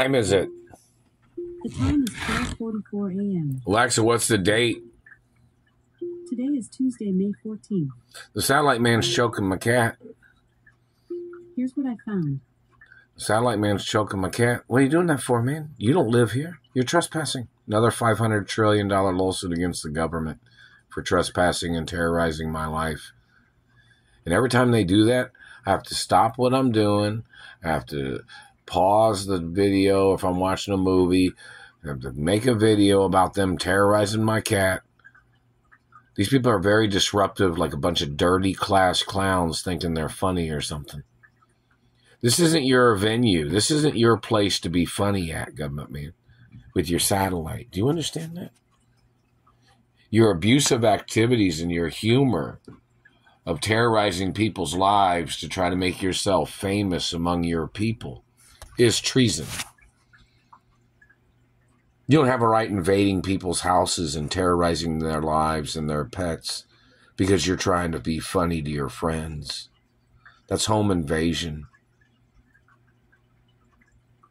time is it? The time is 12:44 a.m. Alexa, what's the date? Today is Tuesday, May 14th. The satellite man's choking my cat. Here's what I found. The satellite man's choking my cat. What are you doing that for, man? You don't live here. You're trespassing. Another $500 trillion lawsuit against the government for trespassing and terrorizing my life. And every time they do that, I have to stop what I'm doing. I have to pause the video if I'm watching a movie. Make a video about them terrorizing my cat. These people are very disruptive, like a bunch of dirty class clowns thinking they're funny or something. This isn't your venue. This isn't your place to be funny at, government man, with your satellite. Do you understand that? Your abusive activities and your humor of terrorizing people's lives to try to make yourself famous among your people is treason. You don't have a right invading people's houses and terrorizing their lives and their pets because you're trying to be funny to your friends. That's home invasion.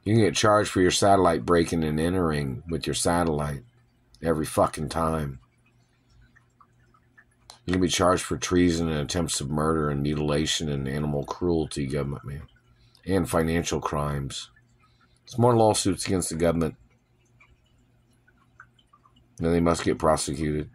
You can get charged for your satellite breaking and entering with your satellite every fucking time. You can be charged for treason and attempts of murder and mutilation and animal cruelty, government man, and financial crimes. There's more lawsuits against the government. Then they must get prosecuted.